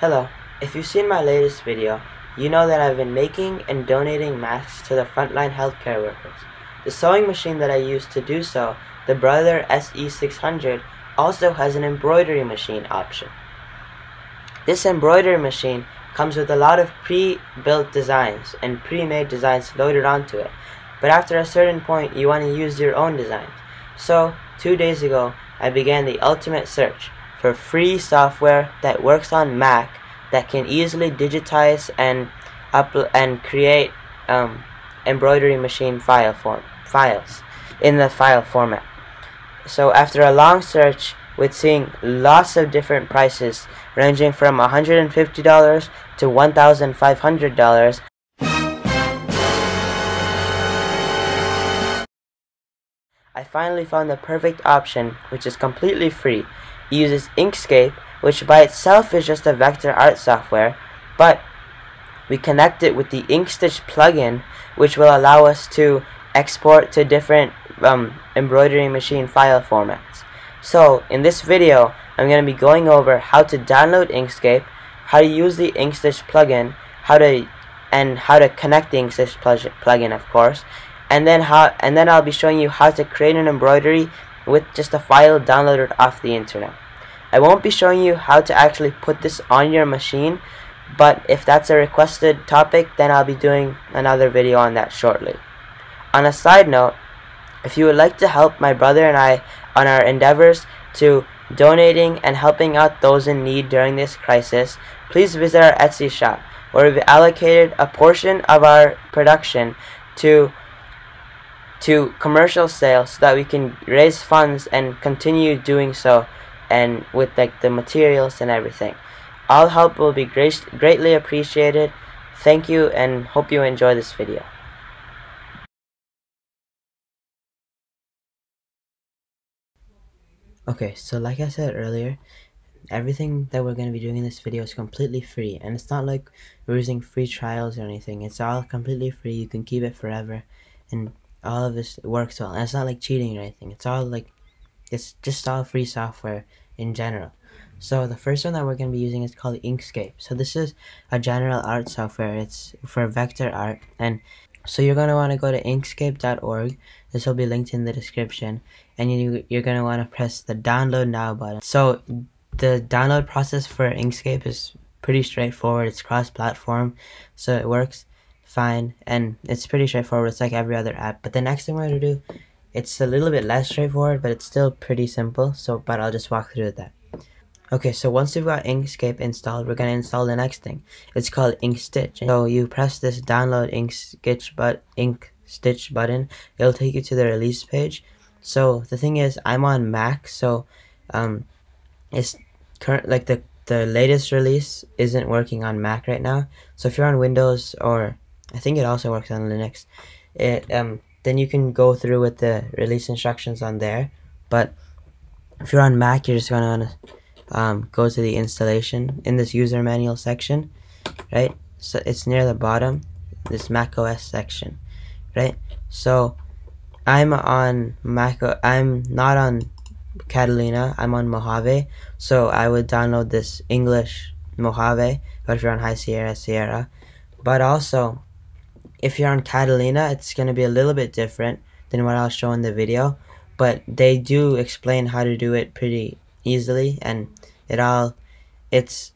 Hello, if you've seen my latest video, you know that I've been making and donating masks to the frontline healthcare workers. The sewing machine that I use to do so, the Brother SE600, also has an embroidery machine option. This embroidery machine comes with a lot of pre-built designs and pre-made designs loaded onto it, but after a certain point you want to use your own designs. So, two days ago, I began the ultimate search for free software that works on Mac that can easily digitize and up and create um, embroidery machine file form files in the file format. So after a long search with seeing lots of different prices ranging from $150 to $1,500 I finally found the perfect option which is completely free uses Inkscape, which by itself is just a vector art software, but we connect it with the Inkstitch plugin, which will allow us to export to different um, embroidery machine file formats. So, in this video, I'm going to be going over how to download Inkscape, how to use the Inkstitch plugin, how to and how to connect the Inkstitch plugin, of course, and then how and then I'll be showing you how to create an embroidery with just a file downloaded off the internet. I won't be showing you how to actually put this on your machine, but if that's a requested topic, then I'll be doing another video on that shortly. On a side note, if you would like to help my brother and I on our endeavors to donating and helping out those in need during this crisis, please visit our Etsy shop, where we've allocated a portion of our production to to commercial sales so that we can raise funds and continue doing so and with like the materials and everything. All help will be great, greatly appreciated. Thank you and hope you enjoy this video. Okay, so like I said earlier, everything that we're going to be doing in this video is completely free. And it's not like we're using free trials or anything. It's all completely free. You can keep it forever. And all of this works well. And it's not like cheating or anything. It's all like, it's just all free software in general. So the first one that we're going to be using is called Inkscape. So this is a general art software. It's for vector art. And so you're going to want to go to inkscape.org. This will be linked in the description. And you, you're going to want to press the download now button. So the download process for Inkscape is pretty straightforward. It's cross-platform. So it works fine and it's pretty straightforward. It's like every other app. But the next thing we're going to do it's a little bit less straightforward but it's still pretty simple. So but i'll just walk through that. Okay so once you've got inkscape installed we're going to install the next thing. It's called inkstitch. So you press this download Ink inkstitch but ink stitch button. It'll take you to the release page. So the thing is i'm on mac so um it's current like the the latest release isn't working on Mac right now. So if you're on Windows or I think it also works on Linux. It um then you can go through with the release instructions on there. But if you're on Mac, you're just gonna um, go to the installation in this user manual section, right? So it's near the bottom, this Mac OS section, right? So I'm on Mac. I'm not on Catalina. I'm on Mojave. So I would download this English Mojave. But if you're on High Sierra, Sierra. But also, if you're on Catalina, it's going to be a little bit different than what I'll show in the video, but they do explain how to do it pretty easily, and it all, it's,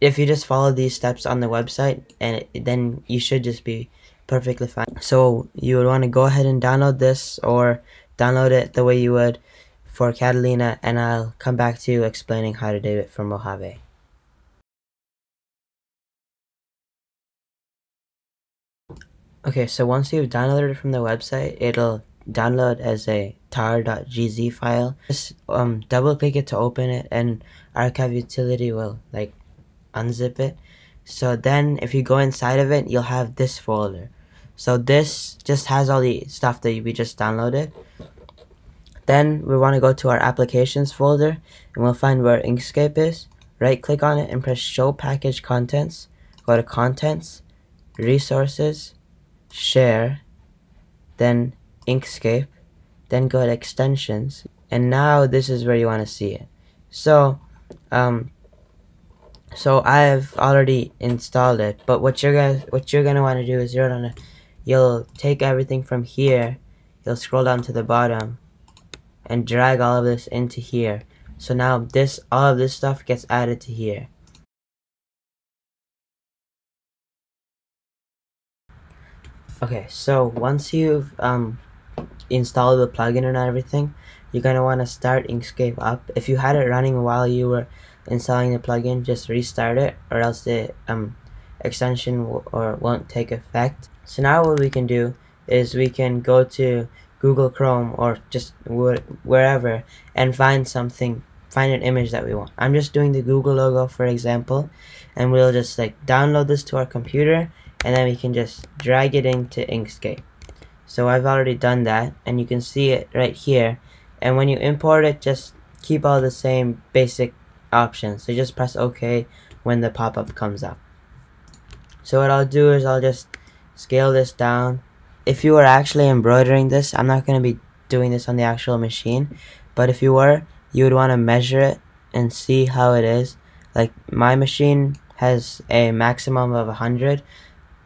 if you just follow these steps on the website, and it, then you should just be perfectly fine. So you would want to go ahead and download this, or download it the way you would for Catalina, and I'll come back to you explaining how to do it for Mojave. Okay, so once you've downloaded it from the website, it'll download as a tar.gz file. Just um, double click it to open it and archive utility will like unzip it. So then if you go inside of it, you'll have this folder. So this just has all the stuff that we just downloaded. Then we want to go to our applications folder and we'll find where Inkscape is. Right click on it and press show package contents. Go to contents, resources, share, then Inkscape, then go to extensions, and now this is where you want to see it. So, um, so I've already installed it but what you're gonna what you're gonna want to do is you're gonna you'll take everything from here you'll scroll down to the bottom and drag all of this into here so now this all of this stuff gets added to here okay so once you've um installed the plugin and everything you're gonna want to start Inkscape up. If you had it running while you were installing the plugin just restart it or else the um, extension or won't take effect. So now what we can do is we can go to Google Chrome or just wh wherever and find something find an image that we want. I'm just doing the Google logo for example and we'll just like download this to our computer and then we can just drag it into Inkscape. So I've already done that and you can see it right here. And when you import it just keep all the same basic options. So just press OK when the pop-up comes up. So what I'll do is I'll just scale this down. If you were actually embroidering this I'm not going to be doing this on the actual machine but if you were you would want to measure it and see how it is. Like my machine has a maximum of 100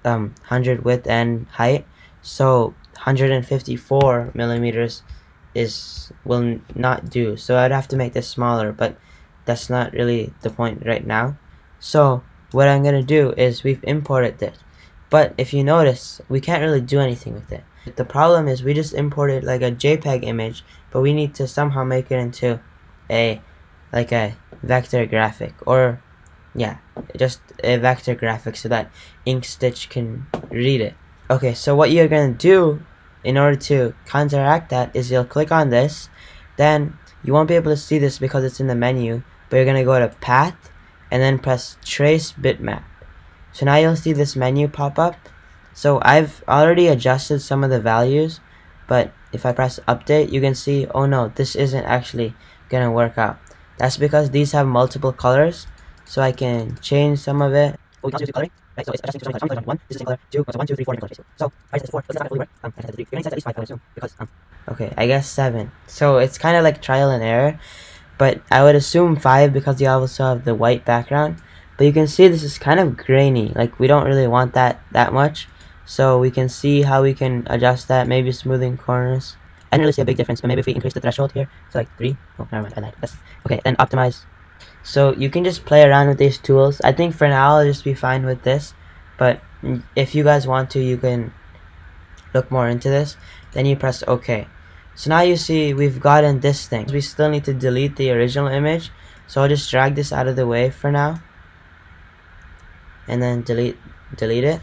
um 100 width and height. So 154 millimeters is will not do. So I'd have to make this smaller but that's not really the point right now. So what I'm gonna do is we've imported this. But if you notice we can't really do anything with it. The problem is we just imported like a JPEG image but we need to somehow make it into a like a vector graphic or yeah just a vector graphic so that Inkstitch can read it. Okay so what you're gonna do in order to counteract that is you'll click on this. Then you won't be able to see this because it's in the menu but you're gonna go to path and then press trace bitmap. So now you'll see this menu pop up. So I've already adjusted some of the values but if I press update you can see oh no this isn't actually gonna work out. That's because these have multiple colors so I can change some of it Oh, we can also use coloring right? So it's adjusting to some one. This is color two. So one, two, three, four colors. So I said four. But it's not fully work. Um, I said three. You're gonna set at least five colors soon because um. Okay, I guess seven. So it's kind of like trial and error, but I would assume five because you also have the white background. But you can see this is kind of grainy. Like we don't really want that that much. So we can see how we can adjust that. Maybe smoothing corners. I didn't really see a big difference, but maybe if we increase the threshold here to like three. Oh, never mind. I lied. That's okay. Then optimize so you can just play around with these tools. I think for now I'll just be fine with this. But mm, if you guys want to, you can look more into this. Then you press OK. So now you see we've gotten this thing. We still need to delete the original image. So I'll just drag this out of the way for now. And then delete delete it.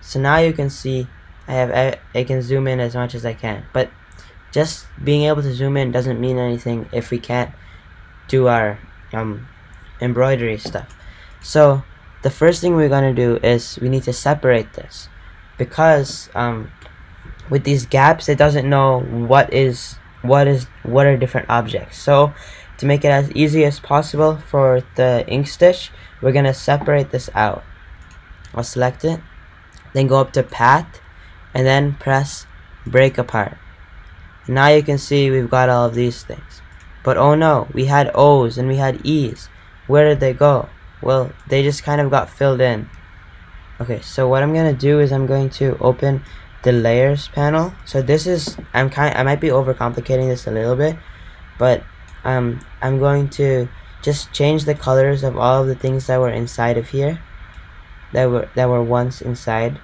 So now you can see I have I can zoom in as much as I can. But just being able to zoom in doesn't mean anything if we can't do our um, embroidery stuff. So the first thing we're gonna do is we need to separate this because um, with these gaps it doesn't know what is what is what are different objects. So to make it as easy as possible for the ink stitch, we're gonna separate this out. I'll select it, then go up to path, and then press break apart. now you can see we've got all of these things. But oh no, we had O's and we had E's. Where did they go? Well, they just kind of got filled in. Okay, so what I'm gonna do is I'm going to open the layers panel. So this is I'm kind I might be overcomplicating this a little bit, but um I'm going to just change the colors of all of the things that were inside of here that were that were once inside.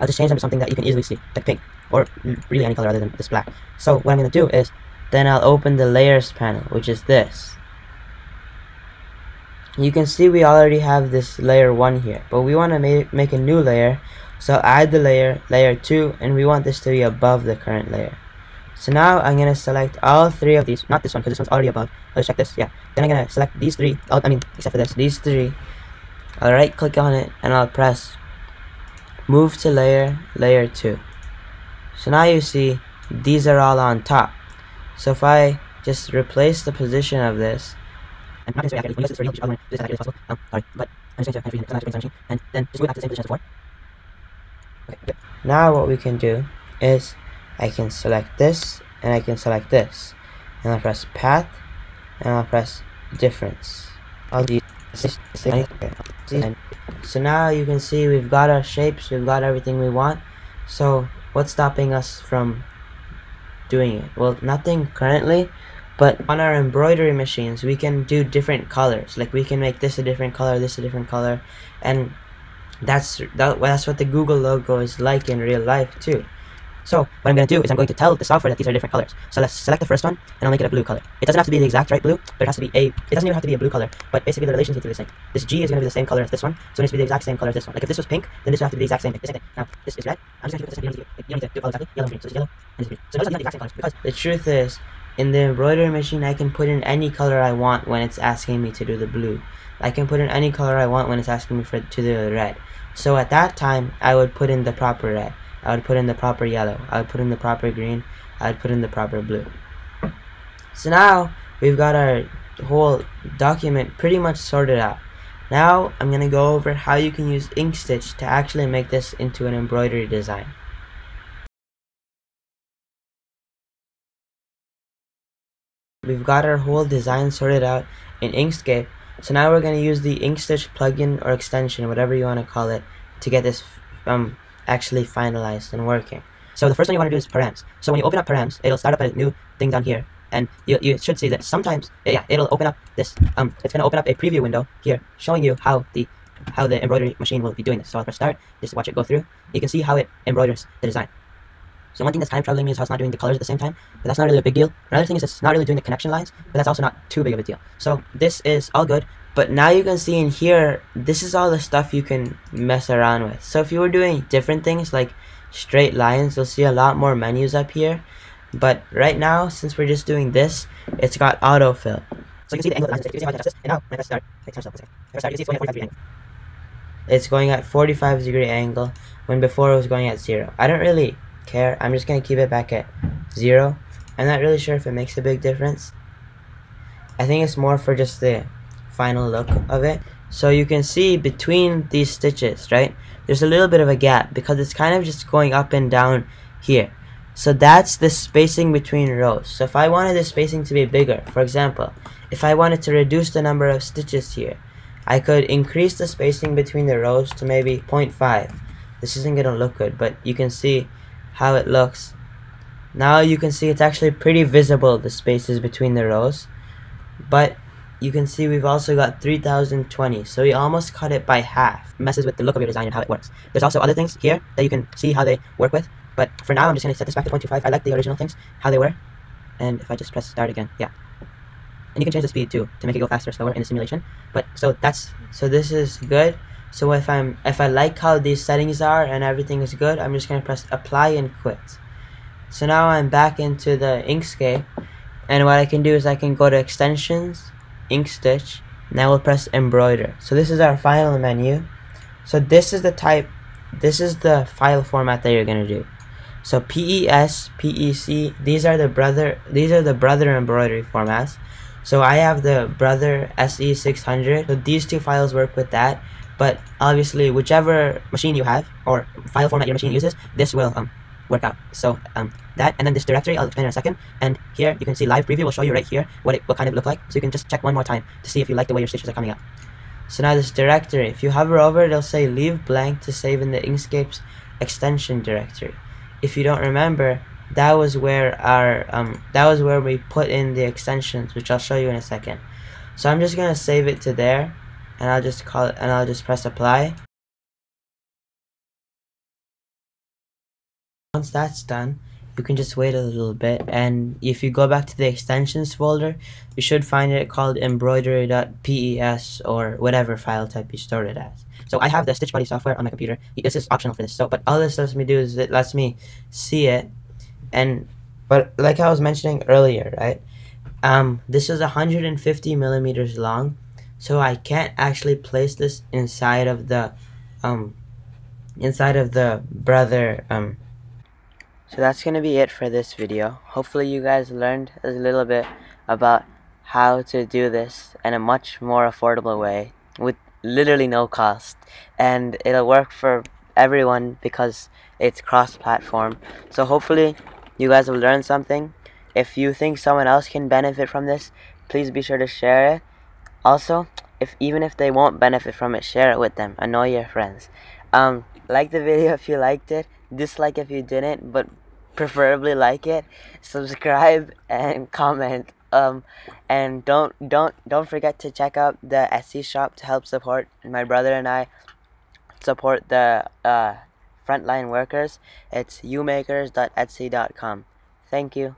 I'll just change them to something that you can easily see, like pink, or really any color other than this black. So what I'm gonna do is then I'll open the layers panel, which is this. You can see we already have this layer 1 here, but we want to make, make a new layer. So I'll add the layer, layer 2, and we want this to be above the current layer. So now I'm going to select all three of these, not this one because this one's already above. Let's check this, yeah. Then I'm going to select these three, oh, I mean, except for this, these three. I'll right click on it and I'll press move to layer, layer 2. So now you see these are all on top. So if I just replace the position of this, and not necessarily accurately, this for real, which this accurately as possible. Um, sorry, but I'm just going to kind of machine, and then just go back to the same position as before. Okay. Now what we can do is I can select this, and I can select this, and I'll press path, and I'll press difference. I'll do So now you can see we've got our shapes, we've got everything we want. So what's stopping us from doing it? Well, nothing currently, but on our embroidery machines, we can do different colors. Like we can make this a different color, this a different color, and that's that, that's what the Google logo is like in real life too. So what I'm going to do is I'm going to tell the software that these are different colors. So let's select the first one, and I'll make it a blue color. It doesn't have to be the exact right blue, but it has to be a, it doesn't even have to be a blue color, but basically the relations need to be the same. This G is going to be the same color as this one, so it needs to be the exact same color as this one. Like if this was pink, then this would have to be the exact same thing. The same thing. Now, this is red, I'm just going to put this in, you don't need to do color exactly, yellow and green, so it's yellow and it's green. So those are the exact same colors, because the truth is, in the embroidery machine, I can put in any color I want when it's asking me to do the blue. I can put in any color I want when it's asking me for to do the red. So at that time, I would put in the proper red. I would put in the proper yellow. I would put in the proper green. I would put in the proper blue. So now we've got our whole document pretty much sorted out. Now I'm going to go over how you can use Inkstitch to actually make this into an embroidery design. We've got our whole design sorted out in Inkscape. So now we're going to use the Inkstitch plugin or extension, whatever you want to call it, to get this um, actually finalized and working. So the first thing you want to do is params. So when you open up params, it'll start up a new thing down here. And you, you should see that sometimes, yeah, it'll open up this, um, it's going to open up a preview window here, showing you how the how the embroidery machine will be doing this. So I'll press start, just watch it go through. You can see how it embroiders the design. So one thing that's kind of troubling me is how it's not doing the colors at the same time, but that's not really a big deal. Another thing is it's not really doing the connection lines, but that's also not too big of a deal. So this is all good, but now you can see in here, this is all the stuff you can mess around with. So if you were doing different things like straight lines, you'll see a lot more menus up here. But right now, since we're just doing this, it's got autofill. So you can see the angle of the lines, and now when I start, start, start, start, you can see it's going at 45 degree angle. It's going at 45 degree angle, when before it was going at zero. I don't really care. I'm just going to keep it back at 0. I'm not really sure if it makes a big difference. I think it's more for just the final look of it. So you can see between these stitches, right? There's a little bit of a gap because it's kind of just going up and down here. So that's the spacing between rows. So if I wanted the spacing to be bigger, for example, if I wanted to reduce the number of stitches here, I could increase the spacing between the rows to maybe 0.5. This isn't going to look good, but you can see how it looks. Now you can see it's actually pretty visible the spaces between the rows. But you can see we've also got 3020 so we almost cut it by half. Messes with the look of your design and how it works. There's also other things here that you can see how they work with but for now I'm just going to set this back to 0.25 I like the original things how they were. And if I just press start again yeah. And you can change the speed too to make it go faster or slower in the simulation. But so that's so this is good. So if I'm if I like how these settings are and everything is good, I'm just gonna press apply and quit. So now I'm back into the Inkscape. And what I can do is I can go to extensions, Inkstitch, Now we'll press embroider. So this is our final menu. So this is the type this is the file format that you're gonna do. So PES, PEC, these are the brother these are the brother embroidery formats. So I have the brother SE600. So these two files work with that but obviously, whichever machine you have or file format your machine uses, this will um, work out. So um, that and then this directory, I'll explain in a second. And here you can see live preview will show you right here what it will kind of look like. So you can just check one more time to see if you like the way your stitches are coming out. So now this directory, if you hover over it, it'll say leave blank to save in the Inkscape's extension directory. If you don't remember, that was where our um, that was where we put in the extensions, which I'll show you in a second. So I'm just gonna save it to there and I'll just call it and I'll just press apply once that's done you can just wait a little bit and if you go back to the extensions folder you should find it called embroidery.pes or whatever file type you stored it as. So I have the StitchBuddy software on my computer. This is optional for this. So but all this lets me do is it lets me see it and but like I was mentioning earlier right um this is 150 millimeters long so I can't actually place this inside of the um inside of the brother um so that's gonna be it for this video hopefully you guys learned a little bit about how to do this in a much more affordable way with literally no cost and it'll work for everyone because it's cross-platform so hopefully you guys have learned something if you think someone else can benefit from this please be sure to share it also, if even if they won't benefit from it, share it with them. Annoy your friends. Um, like the video if you liked it. Dislike if you didn't, but preferably like it. Subscribe and comment. Um, and don't don't don't forget to check out the Etsy shop to help support my brother and I support the uh, frontline workers. It's umakerz.etsy.com. Thank you.